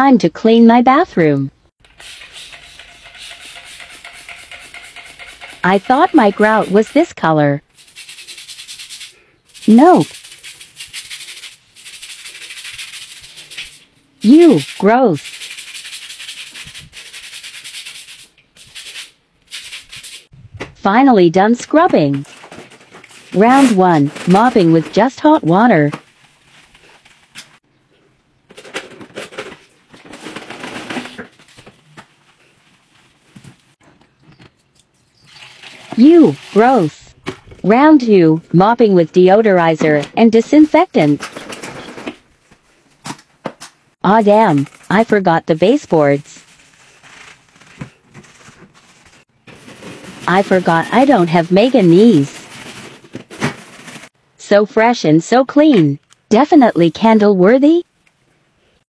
Time to clean my bathroom. I thought my grout was this color. Nope. You, gross. Finally done scrubbing. Round 1, mopping with just hot water. You, gross. Round 2, mopping with deodorizer and disinfectant. Aw damn, I forgot the baseboards. I forgot I don't have mega knees. So fresh and so clean. Definitely candle worthy.